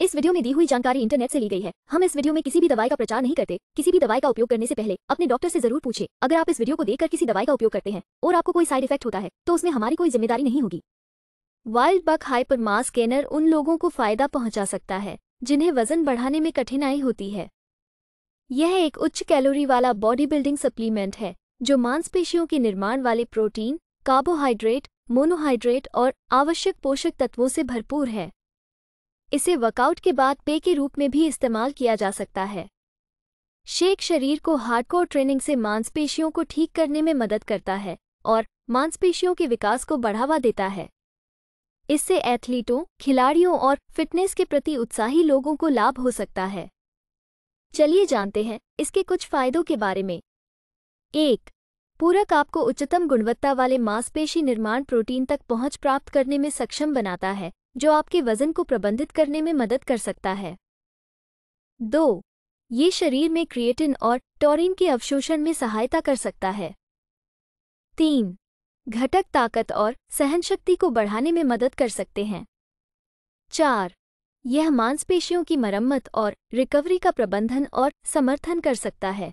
इस वीडियो में दी हुई जानकारी इंटरनेट से ली गई है। हम इस वीडियो में किसी भी दवाई का प्रचार नहीं करते। किसी भी दवाई का उपयोग करने से पहले अपने डॉक्टर से ज़रूर पूछे। अगर आप इस वीडियो को देखकर किसी दवाई का उपयोग करते हैं और आपको कोई साइड इफ़ेक्ट होता है तो उसमें हमारी कोई ज़िम्मेदारी नहीं होगी। Wild buck, hyper mass, scanner उन लोगों को फ़ायदा पहुँचा सकता है, जिन्हें वज़न बढ़ाने में कठिनाई होती है। यह एक उच्च कैलोरी वाला बॉडी बिल्डिंग सप्लीमेंट है, जो मांसपेशियों के निर्माण वाले प्रोटीन, कार्बोहाइड्रेट, मोनोहाइड्रेट और आवश्यक पोषक तत्वों से भरपूर है। इसे वर्कआउट के बाद पे के रूप में भी इस्तेमाल किया जा सकता है। शेक शरीर को हार्डकोर ट्रेनिंग से मांसपेशियों को ठीक करने में मदद करता है और मांसपेशियों के विकास को बढ़ावा देता है। इससे एथलीटों, खिलाड़ियों और फिटनेस के प्रति उत्साही लोगों को लाभ हो सकता है। चलिए जानते हैं इसके कुछ फायदों के बारे में। एक, पूरक आपको उच्चतम गुणवत्ता वाले मांसपेशी निर्माण प्रोटीन तक पहुँच प्राप्त करने में सक्षम बनाता है। जो आपके वज़न को प्रबंधित करने में मदद कर सकता है। दो, ये शरीर में क्रिएटिन और टोरिन के अवशोषण में सहायता कर सकता है। तीन, घटक ताकत और सहनशक्ति को बढ़ाने में मदद कर सकते हैं। चार, यह मांसपेशियों की मरम्मत और रिकवरी का प्रबंधन और समर्थन कर सकता है।